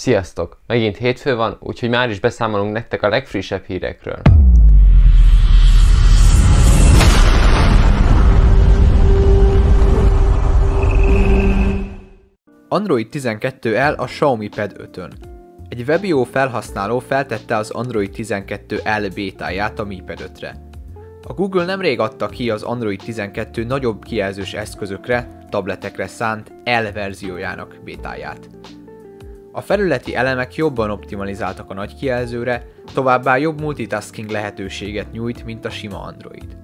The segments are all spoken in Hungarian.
Sziasztok! Megint hétfő van, úgyhogy már is beszámolunk nektek a legfrissebb hírekről. Android 12 el a Xiaomi Pad 5-ön. Egy Webio felhasználó feltette az Android 12 L bétáját a Mi Pad 5-re. A Google nemrég adta ki az Android 12 nagyobb kijelzős eszközökre, tabletekre szánt L verziójának bétáját. A felületi elemek jobban optimalizáltak a nagy kijelzőre, továbbá jobb multitasking lehetőséget nyújt, mint a sima Android.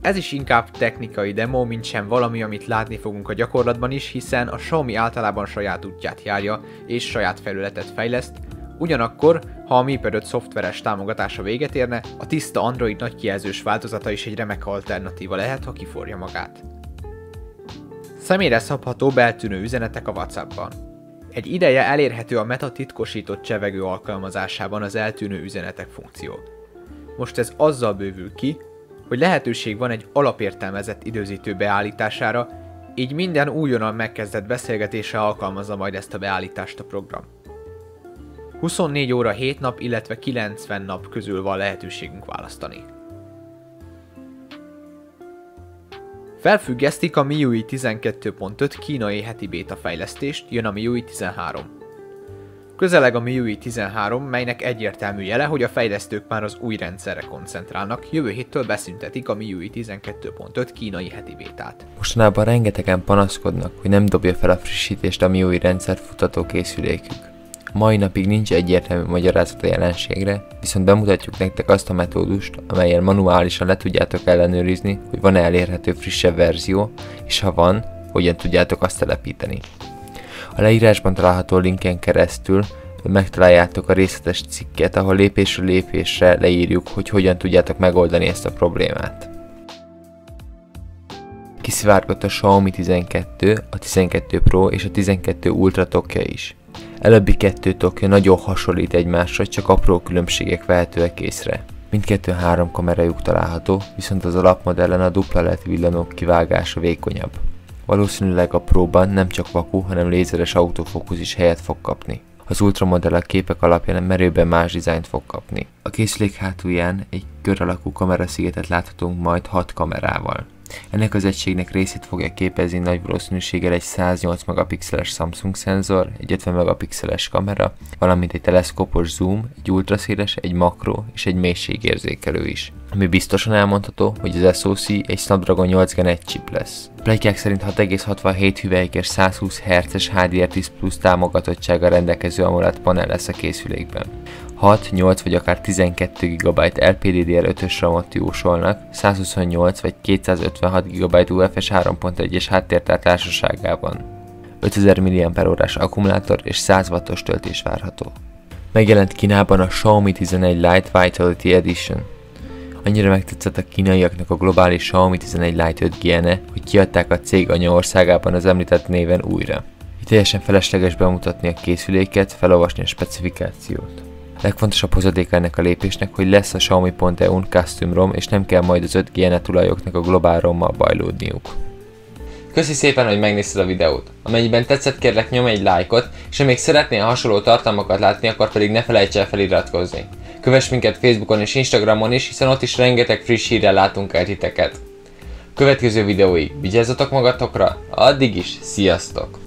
Ez is inkább technikai demo, mint sem valami, amit látni fogunk a gyakorlatban is, hiszen a Xiaomi általában saját útját járja és saját felületet fejleszt, ugyanakkor, ha a Mi Pad 5 szoftveres támogatása véget érne, a tiszta Android nagy kijelzős változata is egy remek alternatíva lehet, ha kiforja magát. Személyre szabható beltűnő üzenetek a WhatsAppban. Egy ideje elérhető a Meta titkosított csevegő alkalmazásában az eltűnő üzenetek funkció. Most ez azzal bővül ki, hogy lehetőség van egy alapértelmezett időzítő beállítására, így minden újonnan megkezdett beszélgetésre alkalmazza majd ezt a beállítást a program. 24 óra 7 nap, illetve 90 nap közül van lehetőségünk választani. Felfüggesztik a MIUI 12.5 kínai heti béta fejlesztést, jön a MIUI 13. Közeleg a MIUI 13, melynek egyértelmű jele, hogy a fejlesztők már az új rendszerre koncentrálnak, jövő héttől beszüntetik a MIUI 12.5 kínai heti bétát. Mostanában rengetegen panaszkodnak, hogy nem dobja fel a frissítést a MIUI rendszer futató készülékük. Mai napig nincs egyértelmű magyarázat a jelenségre, viszont bemutatjuk nektek azt a metódust, amelyen manuálisan le tudjátok ellenőrizni, hogy van-e elérhető frissebb verzió, és ha van, hogyan tudjátok azt telepíteni. A leírásban található linken keresztül megtaláljátok a részletes cikket, ahol lépésről lépésre leírjuk, hogy hogyan tudjátok megoldani ezt a problémát. Kiszivárgott a Xiaomi 12, a 12 Pro és a 12 Ultra tokja is. Előbbi kettő tokja nagyon hasonlít egymásra, csak apró különbségek vehetőek észre. Mindkettő három kamerajuk található, viszont az alapmodellen a dupla LED villanók kivágása vékonyabb. Valószínűleg a próban nem csak vaku, hanem lézeres autofókusz is helyet fog kapni. Az ultramodell a képek alapján merőben más dizájnt fog kapni. A készülék hátulján egy kör alakú kameraszigetet láthatunk majd 6 kamerával. Ennek az egységnek részét fogja képezni nagy valószínűséggel egy 108 megapixeles Samsung szenzor, egy 50 megapixeles kamera, valamint egy teleszkópos zoom, egy ultraszéles, egy makro és egy mélységérzékelő is. Ami biztosan elmondható, hogy az SoC egy Snapdragon 8 Gen 1 chip lesz. Plegykák szerint 6,67 hüvelykes 120 Hz-es HDR10 Plus támogatottsága rendelkező AMOLED panel lesz a készülékben. 6, 8 vagy akár 12 GB LPDDR5-ös RAM-ot jósolnak, 128 vagy 256 GB UFS 3.1-es háttértár társaságában. 5000 mAh akkumulátor és 100 wattos töltés várható. Megjelent Kínában a Xiaomi 11 Lite Vitality Edition. Annyira megtetszett a kínaiaknak a globális Xiaomi 11 Lite 5 g hogy kiadták a cég anyaországában az említett néven újra. Itt teljesen felesleges bemutatni a készüléket, felolvasni a specifikációt. Legfontosabb hozadéka ennek a lépésnek, hogy lesz a Xiaomi.eu-n custom ROM, és nem kell majd az 5 g tulajoknak a globál rommal bajlódniuk. Köszi szépen, hogy megnézted a videót. Amennyiben tetszett, kérlek nyomj egy lájkot, és ha még szeretnél hasonló tartalmakat látni, akkor pedig ne felejts el feliratkozni. Kövess minket Facebookon és Instagramon is, hiszen ott is rengeteg friss hírrel látunk el titeket. Következő videóig vigyázzatok magatokra, addig is, sziasztok!